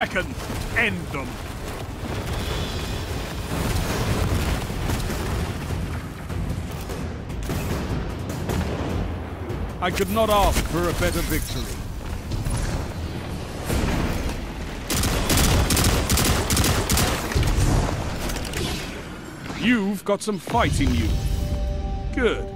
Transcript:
seconds, end them. I could not ask for a better victory. You've got some fight in you. Good.